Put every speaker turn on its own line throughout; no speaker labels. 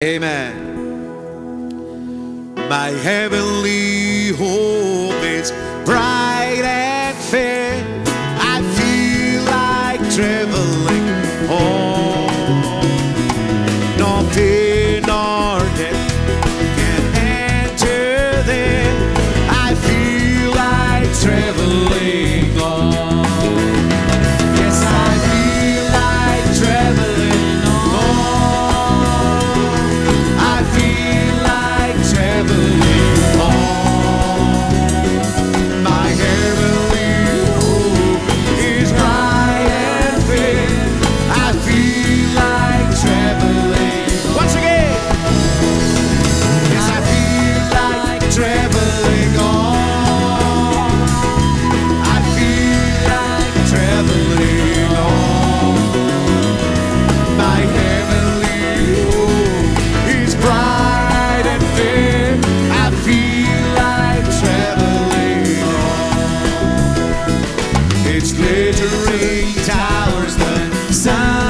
Amen. My heavenly hope is bright and fair. I feel like traveling home. No fear nor death can enter there. I feel like traveling. Sound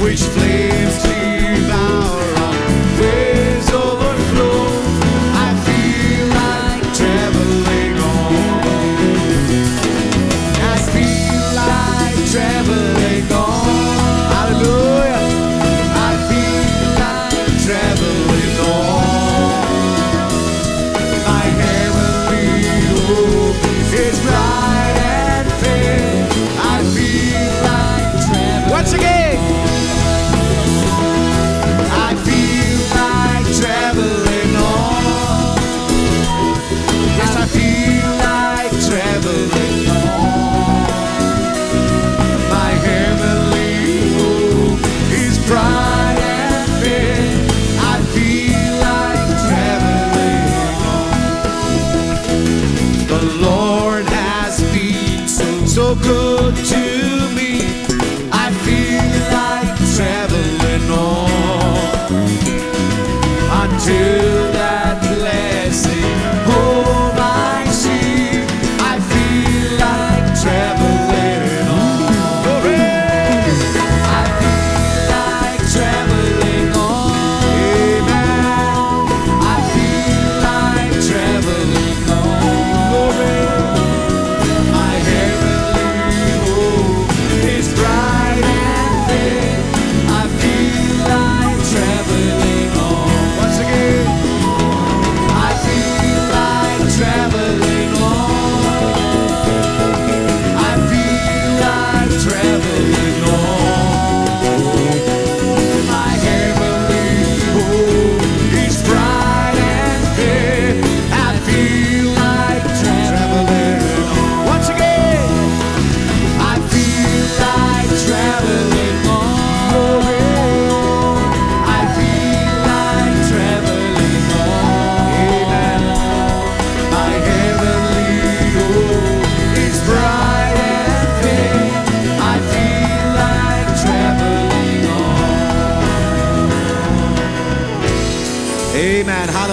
which flavor? alone.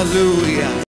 Hallelujah.